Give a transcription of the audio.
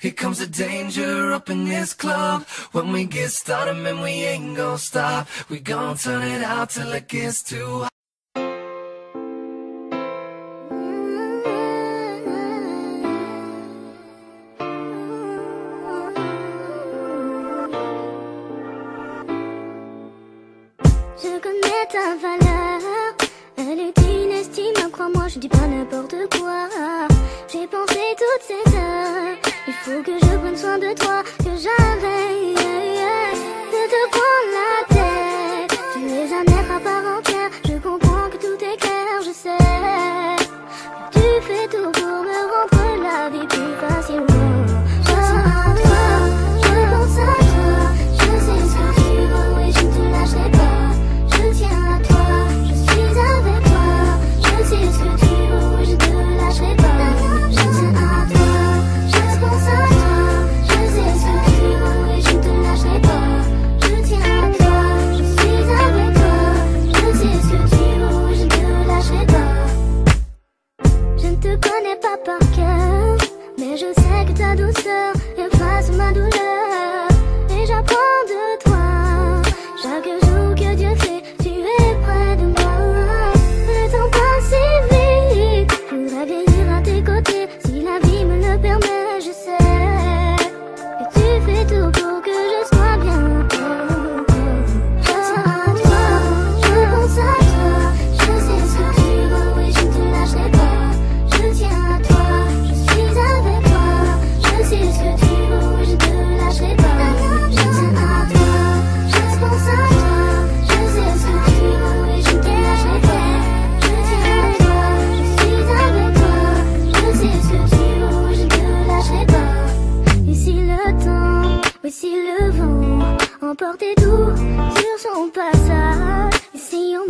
Here comes the danger up in this club. When we get started, man, we ain't gonna stop. We gon' turn it out till it gets too hot. Je connais ta valeur, elle est inestimable, crois-moi, je dis pas n'importe quoi. J'ai pensé toutes ces heures. Faut que je prenne soin de toi, que j'avais yeah, de te prendre la tête. Tu les amèneras pas. ta douceur et Si le vent emportait tout sur son passage, essayons